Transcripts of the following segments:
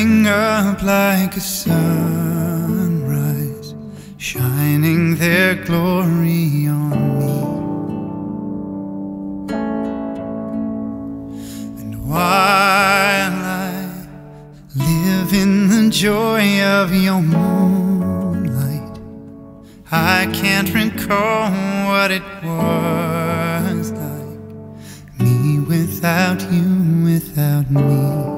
up like a sunrise, shining their glory on me. And while I live in the joy of your moonlight, I can't recall what it was like. Me without you, without me.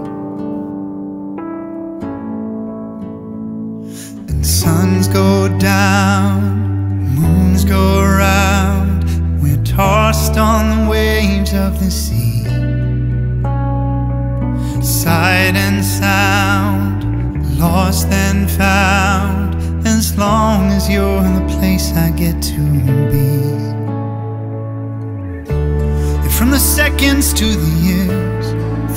Down, moons go round. We're tossed on the waves of the sea. Sight and sound, lost and found. As long as you're in the place I get to be. From the seconds to the years,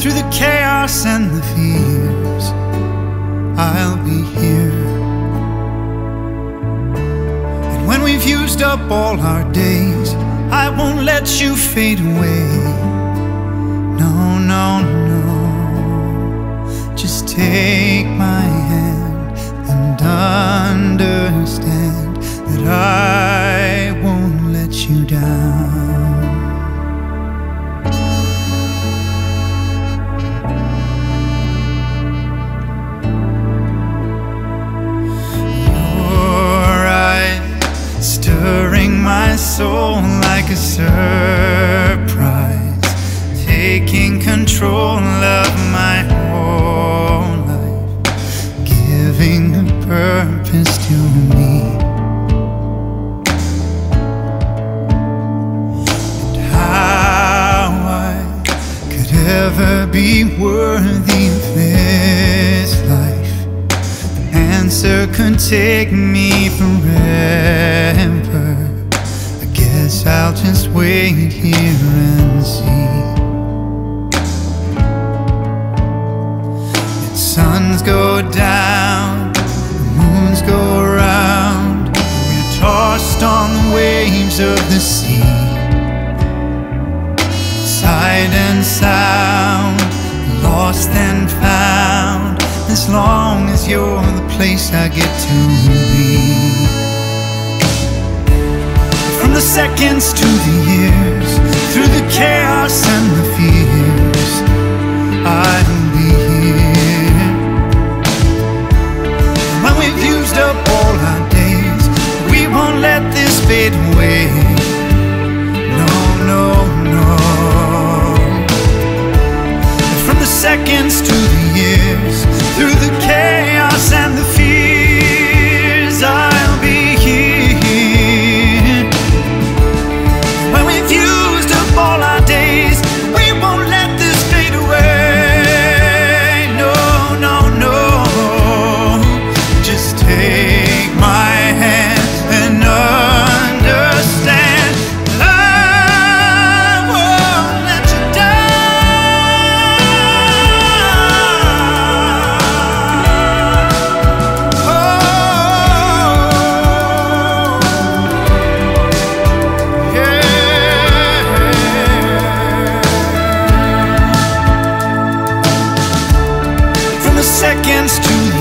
through the chaos and the fears, I'll be here. We've used up all our days, I won't let you fade away. No, no, no. Just take my hand and understand that I won't let you down. Soul like a surprise, taking control of my whole life, giving a purpose to me. And how I could ever be worthy of this life the answer could take me forever. Guess I'll just wait here and see. And suns go down, the moons go round. We're tossed on the waves of the sea. Sight and sound, lost and found. As long as you're the place I get to be the seconds to the years, through the chaos and the fears, I'll be here. When we've used up all our days, we won't let this fade away. No, no, no. From the seconds to the years, through the chaos and the fears, I to